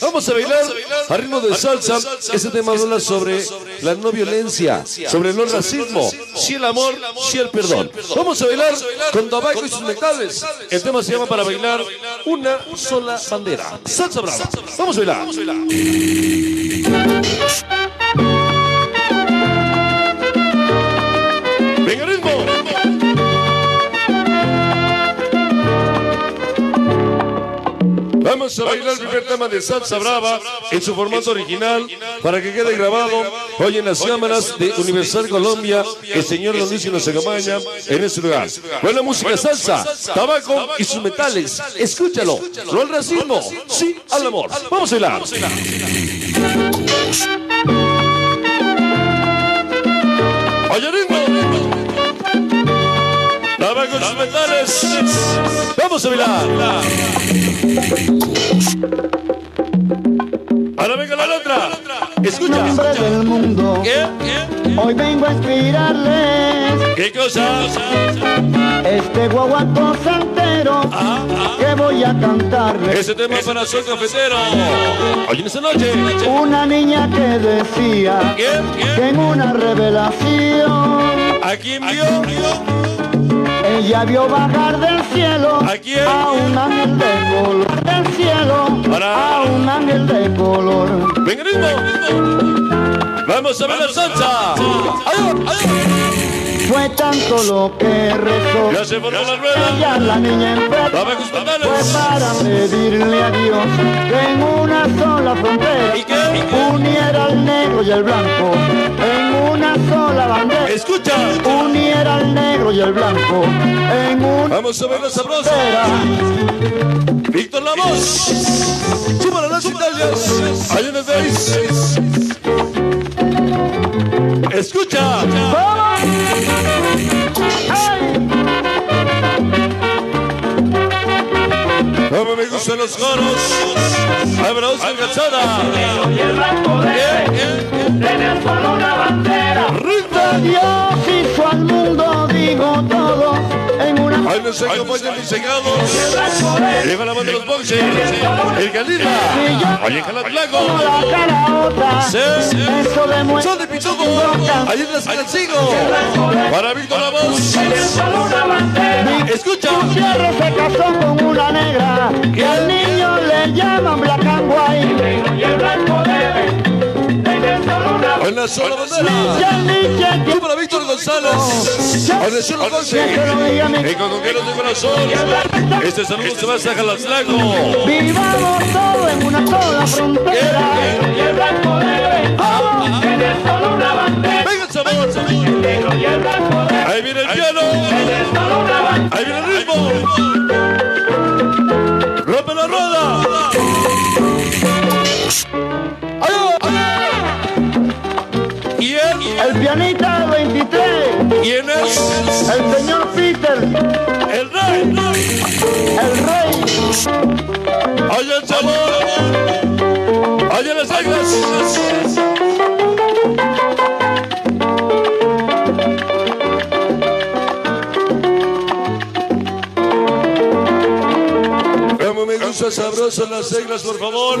Vamos a bailar a ritmo de salsa. Ese tema habla sobre la no violencia, sobre el no racismo, si el amor, si el perdón. Vamos a bailar con tabaco y sus metales. El tema se llama para bailar una sola bandera. Salsa brava. Vamos a bailar. Vamos a bailar el primer tema de Salsa Brava en su formato original para que quede grabado hoy en las cámaras de Universal Colombia el señor Don Luis nos acompaña en este lugar. Buena música salsa, tabaco y sus metales. Escúchalo. No al racismo, sí al amor. Vamos a bailar. Tabaco y sus metales. Vamos a bailar. Ahora venga la otra. Escucha. nombre del mundo. ¿Qué? ¿Qué? Hoy vengo a inspirarles ¿Qué cosa? este guaguaco santero Ah, ah. que voy a cantarles. Ese tema es para Sol Cafetero. Hoy en esta noche. Una niña que decía ¿Quién? que en una revelación ¿A quién vio? Ella vio bajar del cielo ¿A quién? a un ángel de color del cielo Para. a un ángel de color. Venga, ritmo. Vamos a ver la salsa. Fue tanto lo que rezó. Ya se formó la rueda. Ella la niña enferma. Fue para pedirle a Dios que en una sola frontera ¿Y qué? ¿Y qué? uniera al negro y el blanco Escucha. Uniera al negro y el blanco en una Vamos a ver la sabrosa. Víctor La Voz. Súbala las Italias. Ahí en el Face. Escucha. ¡Ay! Como me gustan los coros. Abra Oscar Calzada. Y el blanco ¿Qué? ¿Qué? tener solo una bandera. Dios hizo al mundo, digo todo, en una nos acompañan mis cegados. Lleva la mano de los boxers. El Galina. Oye, Jalat Blanco. como la caraota. Sí. Eso demuestra Son de Pituco. Ahí en las Calcigo. Para Víctor La Voz. Escucha. Gutiérrez se casó con una negra y al niño le llaman En la bandera. Tú para Víctor González. Donde yo lo consigue. En Cocoqueros de Corazón. Este saludo se va a sacar las Lago. Vivamos todos en una sola frontera. Y el blanco debe tener solo una bandera. Venga el sabor. Y el blanco debe Ahí viene el piano. Ahí viene el ritmo. El pianista 23, ¿Quién es? el señor Peter, El rey. el rey. Allá el sabor. Allá las águilas. Como me gusta sabroso las reglas, por favor.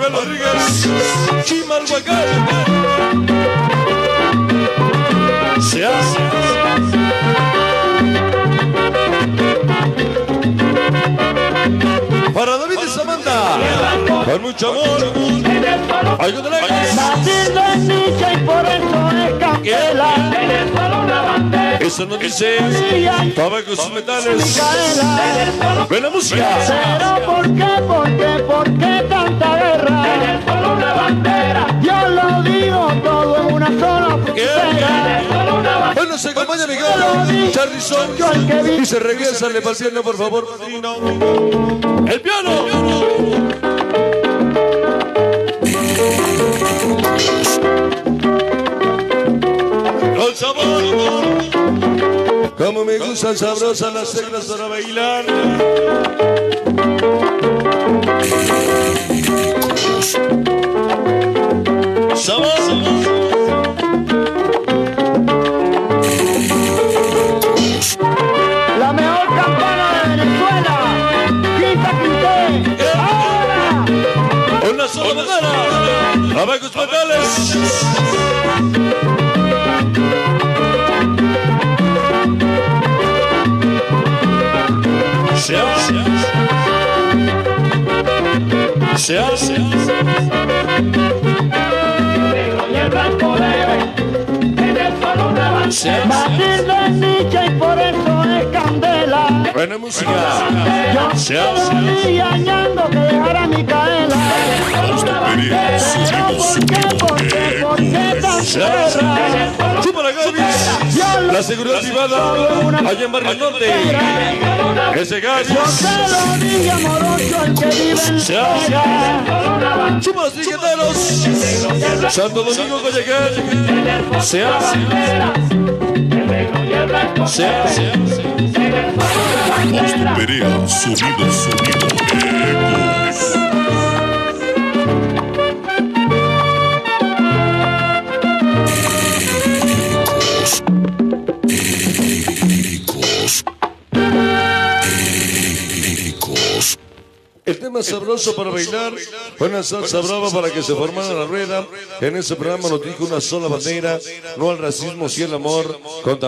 Arribel Rodríguez. Chimalhuacán. Se hace. Para David y Samantha. Con mucho amor. Ay, con el Matilde es Nietzsche y por eso es bandera. Eso no dice. Tabaco y sus metales. Micaela. Buena música. Pero ¿por qué, por qué, por qué se acompaña Miguel. Charlison. El. Dice, regrésale para el piano, por favor, padrino. ¡El piano! Con sabor. Como me gustan sabrosas las teclas para bailar. Sabor. Manera. Abacos fatales. Se hace. Se hace. Y el blanco es nicha y por eso es candela. Buena música. Yo Se te hace. lo vi añando que dejara Micaela. Seguridad privada. Allá en Barrio Norte. Ese Gavis. Yo te lo dije amoroso el que vive en Se hace. Vega. El tema sabroso para bailar, buena salsa brava para que se formara la rueda. En ese programa nos dijo una sola bandera, no al racismo, sí al amor, con.